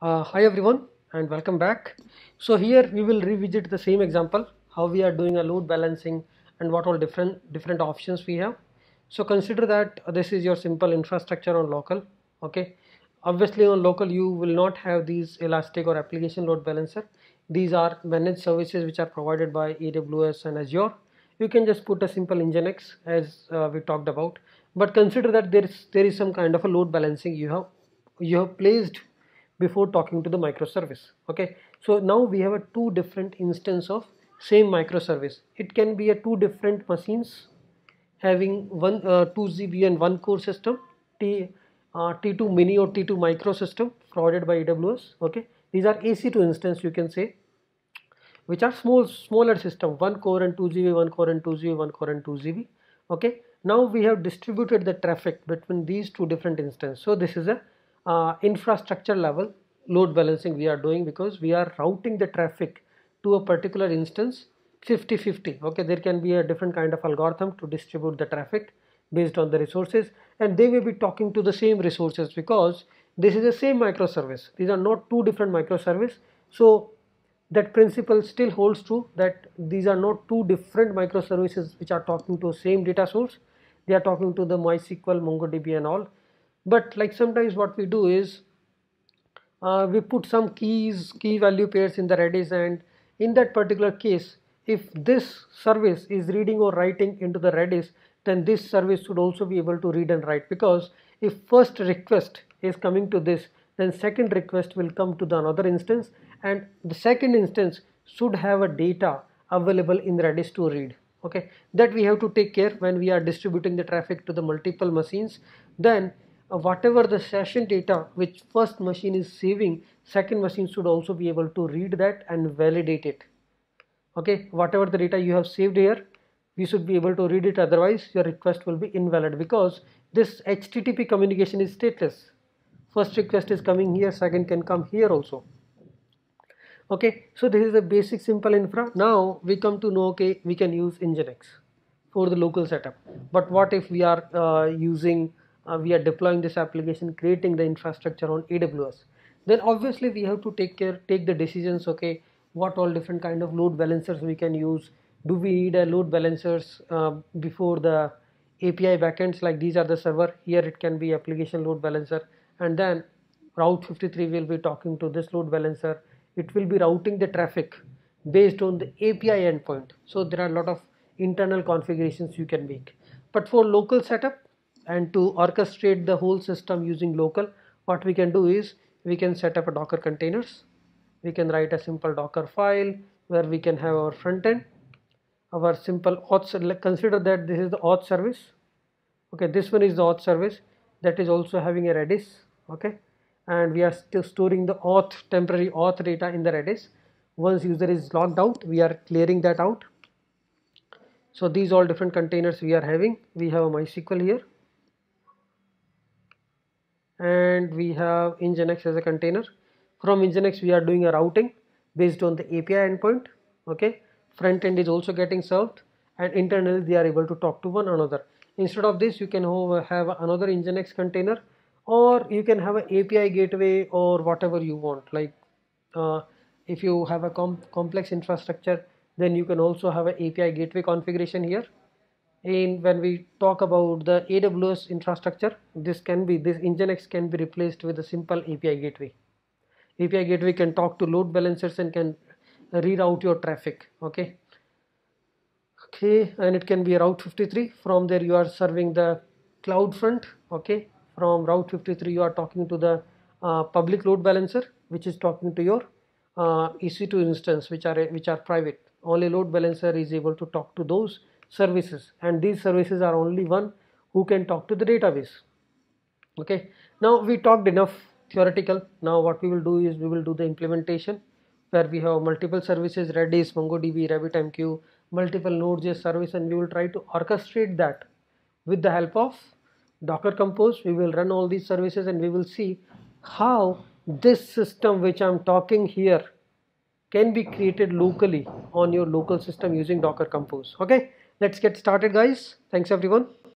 Uh, hi everyone and welcome back. So here we will revisit the same example how we are doing a load balancing and what all different different options we have. So consider that this is your simple infrastructure on local okay. Obviously on local you will not have these elastic or application load balancer. These are managed services which are provided by AWS and Azure. You can just put a simple Nginx as uh, we talked about but consider that there is there is some kind of a load balancing you have you have placed before talking to the microservice okay? So now we have a two different instance of same microservice. It can be a two different machines having one uh, 2 GB and one core system T uh, T2 mini or T2 micro system provided by AWS okay? These are EC2 instance you can say which are small smaller system one core and 2 GB one core and 2 GB one core and 2 GB okay? Now we have distributed the traffic between these two different instances. So this is a uh, infrastructure level load balancing we are doing because we are routing the traffic to a particular instance 50-50 okay there can be a different kind of algorithm to distribute the traffic based on the resources and they may be talking to the same resources because this is the same microservice. These are not two different microservice. So that principle still holds true that these are not two different microservices which are talking to same data source. They are talking to the MySQL, MongoDB and all but like sometimes what we do is uh, we put some keys key value pairs in the redis and in that particular case if this service is reading or writing into the redis then this service should also be able to read and write. Because if first request is coming to this then second request will come to the another instance and the second instance should have a data available in redis to read. Okay? That we have to take care when we are distributing the traffic to the multiple machines. Then whatever the session data which first machine is saving second machine should also be able to read that and validate it. Okay whatever the data you have saved here we should be able to read it otherwise your request will be invalid because this http communication is stateless. First request is coming here second can come here also. Okay so this is a basic simple infra. Now we come to know okay we can use nginx for the local setup. But what if we are uh, using uh, we are deploying this application creating the infrastructure on AWS then obviously we have to take care take the decisions okay what all different kind of load balancers we can use. Do we need a load balancers uh, before the API backends? Like these are the server here it can be application load balancer. And then route 53 will be talking to this load balancer. It will be routing the traffic based on the API endpoint. So there are a lot of internal configurations you can make. But for local setup and to orchestrate the whole system using local what we can do is we can set up a docker containers. We can write a simple docker file where we can have our front end. Our simple auth consider that this is the auth service. Okay this one is the auth service that is also having a redis okay? And we are still storing the auth temporary auth data in the redis. Once user is logged out we are clearing that out. So these all different containers we are having. We have a mysql here and we have nginx as a container. From nginx we are doing a routing based on the api endpoint okay? Front end is also getting served and internally they are able to talk to one another. Instead of this you can have another nginx container or you can have an api gateway or whatever you want. Like uh, if you have a com complex infrastructure then you can also have an api gateway configuration here in when we talk about the AWS infrastructure this can be this Nginx can be replaced with a simple API gateway. API gateway can talk to load balancers and can reroute your traffic okay? Okay and it can be route 53 from there you are serving the cloud front okay? From route 53 you are talking to the uh, public load balancer which is talking to your uh, EC2 instance which are which are private. Only load balancer is able to talk to those services. And these services are only one who can talk to the database. Okay? Now we talked enough theoretical. Now what we will do is we will do the implementation where we have multiple services redis mongodb rabbitmq multiple node.js service and we will try to orchestrate that. With the help of docker compose we will run all these services and we will see how this system which i'm talking here can be created locally on your local system using docker compose. Okay let's get started guys. Thanks everyone